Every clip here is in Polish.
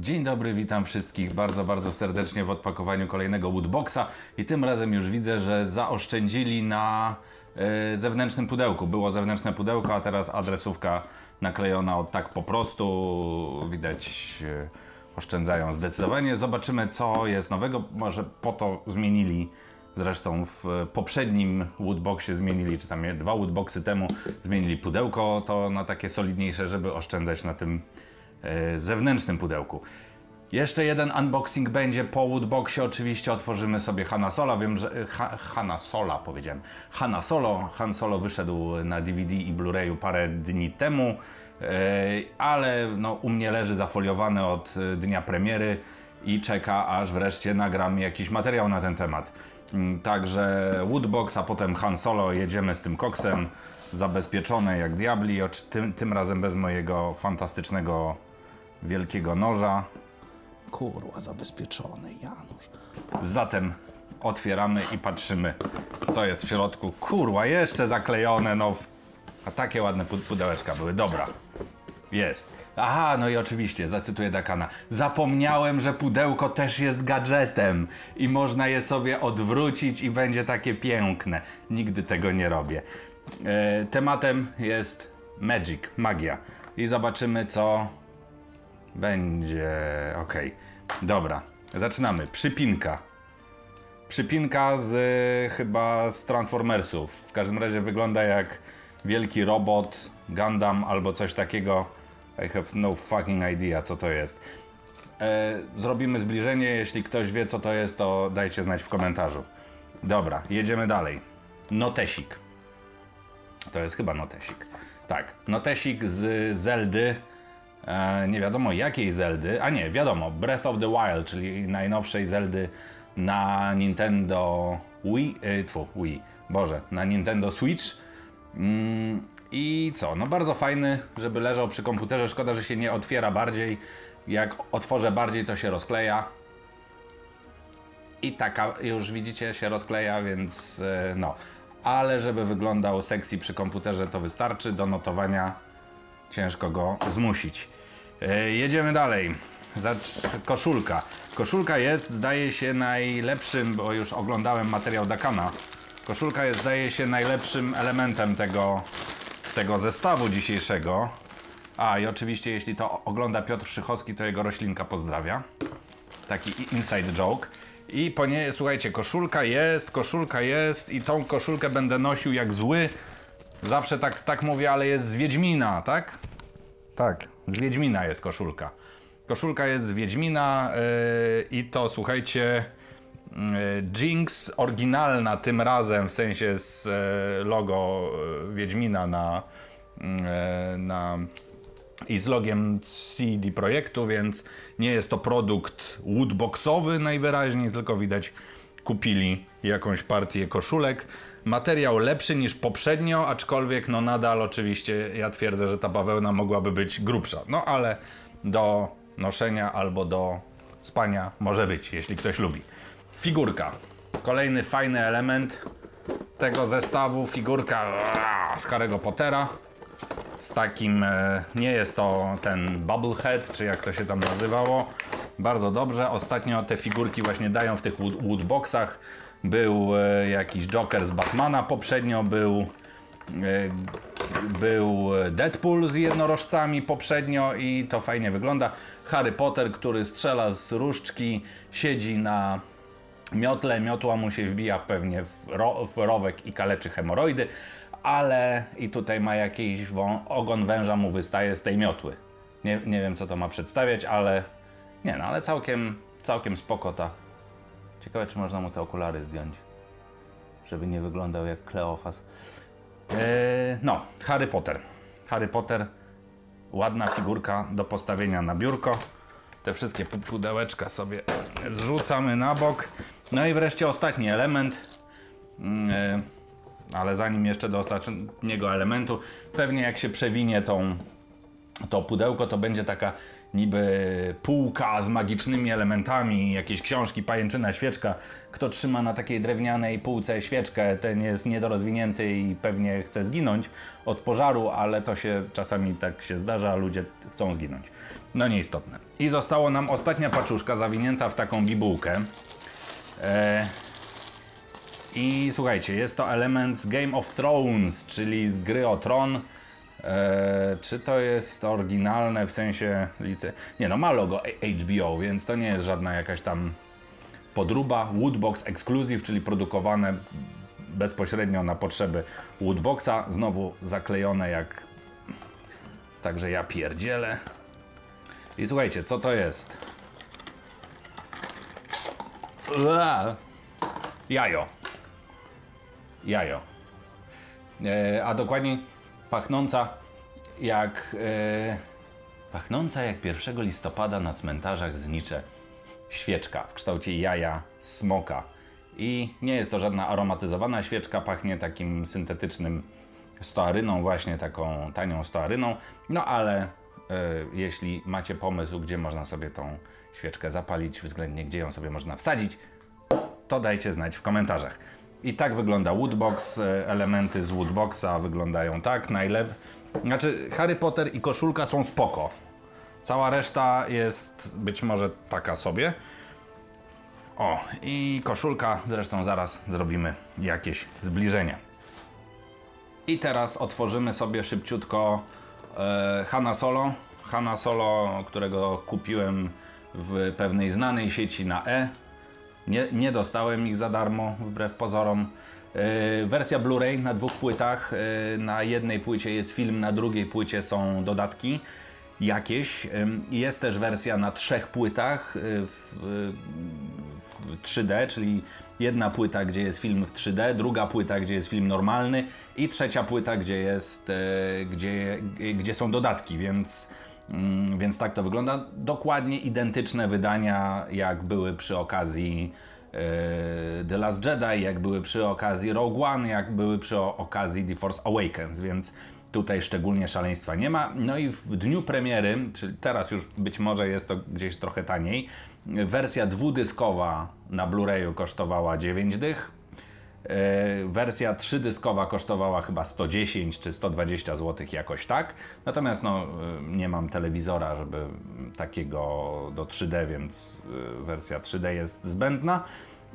Dzień dobry, witam wszystkich bardzo, bardzo serdecznie w odpakowaniu kolejnego Woodboxa i tym razem już widzę, że zaoszczędzili na e, zewnętrznym pudełku. Było zewnętrzne pudełko, a teraz adresówka naklejona od tak po prostu. Widać, e, oszczędzają zdecydowanie. Zobaczymy, co jest nowego. Może po to zmienili. Zresztą w poprzednim Woodboxie zmienili, czy tam dwa Woodboxy temu zmienili pudełko to na takie solidniejsze, żeby oszczędzać na tym zewnętrznym pudełku. Jeszcze jeden unboxing będzie po Woodboxie. Oczywiście otworzymy sobie Hanna Sola. Wiem, że. Ha, Hanna Sola powiedziałem. Hanna Solo. Han Solo wyszedł na DVD i Blu-rayu parę dni temu, e, ale no, u mnie leży zafoliowany od e, dnia premiery i czeka, aż wreszcie nagram jakiś materiał na ten temat. Mm, Także Woodbox, a potem Han Solo. Jedziemy z tym koksem. Zabezpieczone jak diabli. Tym, tym razem bez mojego fantastycznego wielkiego noża. Kurwa, zabezpieczony Janusz. Zatem otwieramy i patrzymy, co jest w środku. Kurwa, jeszcze zaklejone, no. A takie ładne pu- pudełeczka były. Dobra. Jest. Aha, no i oczywiście, zacytuję Dakana. Zapomniałem, że pudełko też jest gadżetem i można je sobie odwrócić i będzie takie piękne. Nigdy tego nie robię. E, tematem jest Magic, magia. I zobaczymy, co będzie. Okej. Dobra. Zaczynamy. Przypinka. Przypinka z y, chyba z Transformersów. W każdym razie wygląda jak wielki robot, Gundam albo coś takiego. I have no fucking idea co to jest. E, zrobimy zbliżenie. Jeśli ktoś wie co to jest, to dajcie znać w komentarzu. Dobra, jedziemy dalej. Notesik. To jest chyba notesik. Tak, notesik z Zeldy. E, nie wiadomo jakiej Zeldy, a nie, wiadomo, Breath of the Wild, czyli najnowszej Zeldy na Nintendo Wii, e, tfu, Wii, Boże, na Nintendo Switch. Mm, I co, no bardzo fajny, żeby leżał przy komputerze, szkoda, że się nie otwiera bardziej. Jak otworzę bardziej, to się rozkleja. I taka już widzicie się rozkleja, więc e, no. Ale żeby wyglądał sexy przy komputerze, to wystarczy. Do notowania ciężko go zmusić. E, jedziemy dalej. Zacz- koszulka. Koszulka jest, zdaje się, najlepszym, bo już oglądałem materiał Dakana. Koszulka jest, zdaje się, najlepszym elementem tego, tego zestawu dzisiejszego. A i oczywiście, jeśli to ogląda Piotr Szychowski, to jego roślinka pozdrawia taki inside joke. I po nie, słuchajcie, koszulka jest, koszulka jest i tą koszulkę będę nosił jak zły. Zawsze tak, tak mówię, ale jest z Wiedźmina, tak? Tak, z Wiedźmina jest koszulka. Koszulka jest z Wiedźmina yy, i to, słuchajcie, yy, Jinx oryginalna tym razem, w sensie z yy, logo yy, Wiedźmina na, na i z logiem CD Projektu, więc nie jest to produkt woodboxowy najwyraźniej, tylko widać kupili jakąś partię koszulek. Materiał lepszy niż poprzednio, aczkolwiek no nadal oczywiście ja twierdzę, że ta bawełna mogłaby być grubsza. No ale do noszenia albo do spania może być, jeśli ktoś lubi. Figurka. Kolejny fajny element tego zestawu. Figurka z Harry'ego Pottera z takim, e, nie jest to ten Bubblehead, czy jak to się tam nazywało. Bardzo dobrze. Ostatnio te figurki właśnie dają w tych wood, woodboxach. Był e, jakiś Joker z Batmana, poprzednio był e, był Deadpool z jednorożcami poprzednio i to fajnie wygląda. Harry Potter, który strzela z różdżki, siedzi na miotle, miotła mu się wbija pewnie w, ro, w rowek i kaleczy hemoroidy, ale i tutaj ma jakiś wą, ogon węża mu wystaje z tej miotły. Nie, nie wiem co to ma przedstawiać, ale nie no, ale całkiem, całkiem spoko ta. Ciekawe czy można mu te okulary zdjąć, żeby nie wyglądał jak Kleofas. Eee, no, Harry Potter. Harry Potter, ładna figurka do postawienia na biurko. Te wszystkie pu- pudełeczka sobie zrzucamy na bok. No i wreszcie ostatni element. Mm, e, ale zanim jeszcze do ostatniego elementu, pewnie jak się przewinie tą, to pudełko, to będzie taka niby półka z magicznymi elementami, jakieś książki, pajęczyna, świeczka. Kto trzyma na takiej drewnianej półce świeczkę, ten jest niedorozwinięty i pewnie chce zginąć od pożaru, ale to się czasami tak się zdarza, ludzie chcą zginąć. No nieistotne. I zostało nam ostatnia paczuszka zawinięta w taką bibułkę. E, I słuchajcie, jest to element z Game of Thrones, czyli z gry o tron. E, czy to jest oryginalne w sensie lice... Nie no, ma logo HBO, więc to nie jest żadna jakaś tam podruba. Woodbox Exclusive, czyli produkowane bezpośrednio na potrzeby Woodboxa. Znowu zaklejone jak... Także ja pierdzielę. I słuchajcie, co to jest? Jajo. Jajo. E, a dokładniej pachnąca jak e, pachnąca jak 1 listopada na cmentarzach znicze świeczka w kształcie jaja smoka. I nie jest to żadna aromatyzowana świeczka, pachnie takim syntetycznym stoaryną, właśnie taką tanią stoaryną. No ale e, jeśli macie pomysł, gdzie można sobie tą świeczkę zapalić, względnie gdzie ją sobie można wsadzić, to dajcie znać w komentarzach. I tak wygląda Woodbox. E, Elementy z Woodboxa wyglądają tak. Najlepiej. Znaczy, Harry Potter i koszulka są spoko. Cała reszta jest być może taka sobie. O, i koszulka, zresztą zaraz zrobimy jakieś zbliżenia. I teraz otworzymy sobie szybciutko e, Hanna Solo. Hanna Solo, którego kupiłem w pewnej znanej sieci na E. Nie, nie dostałem ich za darmo, wbrew pozorom. E, wersja Blu-ray na dwóch płytach. E, na jednej płycie jest film, na drugiej płycie są dodatki jakieś. Jest też wersja na trzech płytach y, w, w 3D, czyli jedna płyta, gdzie jest film w 3D, druga płyta, gdzie jest film normalny i trzecia płyta, gdzie jest, e, gdzie, gdzie są dodatki, więc, więc tak to wygląda. Dokładnie identyczne wydania, jak były przy okazji e, The Last Jedi, jak były przy okazji Rogue One, jak były przy okazji The Force Awakens, więc tutaj szczególnie szaleństwa nie ma. No i w dniu premiery, czyli teraz już być może jest to gdzieś trochę taniej, wersja dwudyskowa na Blu-rayu kosztowała 9 dych. E, Wersja trzydyskowa kosztowała chyba 110 czy 120 zł jakoś tak. Natomiast no, e, nie mam telewizora, żeby takiego do 3D, więc e, wersja 3D jest zbędna.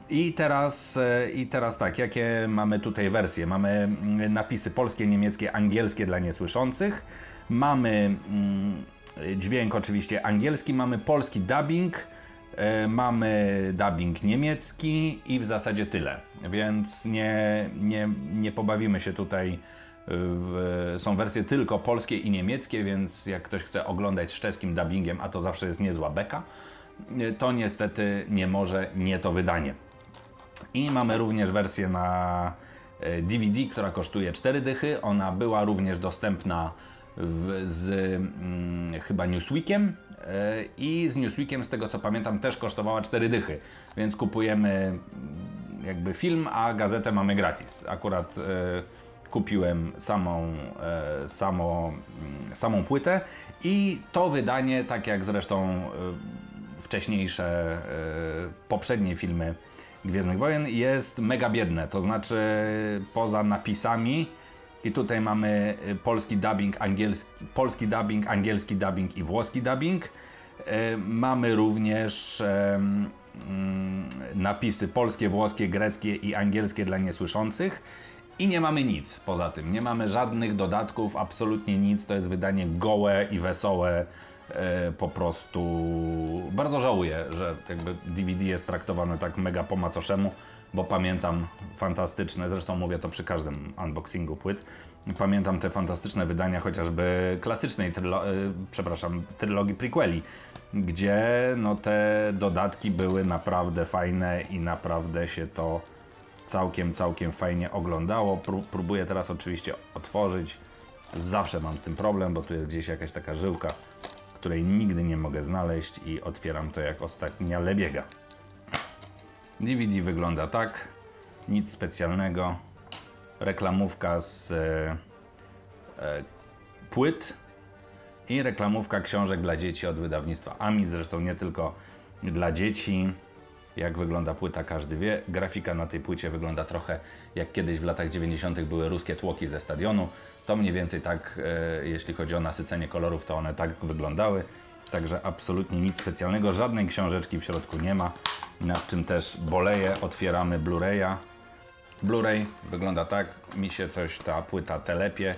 I teraz, I teraz tak, jakie mamy tutaj wersje? Mamy mm, napisy polskie, niemieckie, angielskie dla niesłyszących. Mamy mm, dźwięk oczywiście angielski, mamy polski dubbing, mamy dubbing niemiecki i w zasadzie tyle. Więc nie, nie, nie pobawimy się tutaj. W, są wersje tylko polskie i niemieckie, więc jak ktoś chce oglądać z czeskim dubbingiem, a to zawsze jest niezła beka, to niestety nie może nie to wydanie. I mamy również wersję na e, DVD, która kosztuje 4 dychy. Ona była również dostępna w, z mm, chyba Newsweekiem e, i z Newsweekiem, z tego co pamiętam, też kosztowała 4 dychy. Więc kupujemy mm, jakby film, a gazetę mamy gratis. Akurat e, kupiłem samą, e, samo, mm, samą płytę i to wydanie, tak jak zresztą e, wcześniejsze, poprzednie filmy Gwiezdnych Wojen, jest mega biedne. To znaczy, poza napisami, i tutaj mamy e, polski dubbing, angielski, polski dubbing, angielski dubbing i włoski dubbing. E, Mamy również mm, napisy polskie, włoskie, greckie i angielskie dla niesłyszących. I nie mamy nic poza tym. Nie mamy żadnych dodatków, absolutnie nic. To jest wydanie gołe i wesołe. E, po prostu bardzo żałuję, że jakby DVD jest traktowane tak mega po macoszemu, bo pamiętam fantastyczne, zresztą mówię to przy każdym unboxingu płyt, pamiętam te fantastyczne wydania chociażby klasycznej, trylo- e, przepraszam, trylogii prequeli, gdzie no te dodatki były naprawdę fajne i naprawdę się to całkiem, całkiem fajnie oglądało. Pró- próbuję teraz oczywiście otworzyć. Zawsze mam z tym problem, bo tu jest gdzieś jakaś taka żyłka, której nigdy nie mogę znaleźć i otwieram to jak ostatnia lebiega. DVD wygląda tak. Nic specjalnego. Reklamówka z e, e, płyt. I reklamówka książek dla dzieci od wydawnictwa AMI, zresztą nie tylko dla dzieci. Jak wygląda płyta, każdy wie. Grafika na tej płycie wygląda trochę jak kiedyś w latach 90. były ruskie tłoki ze stadionu. To mniej więcej tak, e, jeśli chodzi o nasycenie kolorów, to one tak wyglądały. Także absolutnie nic specjalnego, żadnej książeczki w środku nie ma, nad czym też boleję. Otwieramy Blu-raya. Blu-ray wygląda tak, mi się coś ta płyta telepie.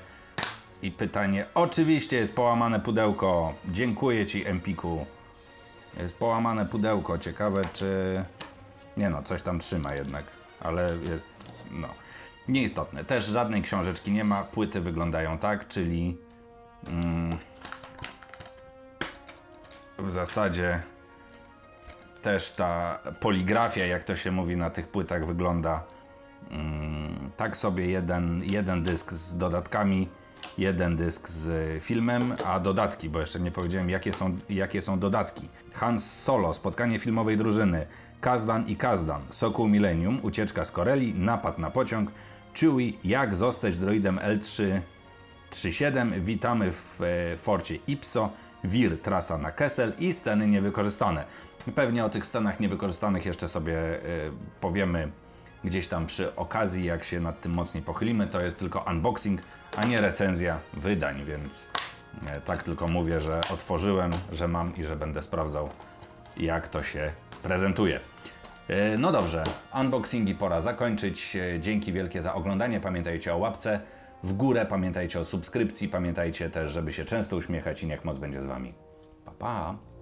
I pytanie, oczywiście jest połamane pudełko. Dziękuję Ci, Empiku. Jest połamane pudełko. Ciekawe, czy. Nie no, coś tam trzyma jednak, ale jest. No. Nieistotne. Też żadnej książeczki nie ma. Płyty wyglądają tak, czyli. Mm, w zasadzie też ta poligrafia, jak to się mówi na tych płytach, wygląda mm, tak sobie jeden, jeden dysk z dodatkami, jeden dysk z filmem, a dodatki, bo jeszcze nie powiedziałem, jakie są, jakie są dodatki. Hans Solo, spotkanie filmowej drużyny, Kazdan i Kazdan, Sokół Millennium, ucieczka z Koreli, napad na pociąg, Chewie, jak zostać droidem L3 37. Witamy w e, forcie Ipso, Wir, trasa na Kessel i sceny niewykorzystane. Pewnie o tych scenach niewykorzystanych jeszcze sobie e, powiemy gdzieś tam przy okazji, jak się nad tym mocniej pochylimy. To jest tylko unboxing, a nie recenzja wydań, więc e, tak tylko mówię, że otworzyłem, że mam i że będę sprawdzał, jak to się prezentuje. E, No dobrze, unboxingi pora zakończyć. Dzięki wielkie za oglądanie. Pamiętajcie o łapce w górę, pamiętajcie o subskrypcji, pamiętajcie też, żeby się często uśmiechać i niech moc będzie z Wami. Pa, pa!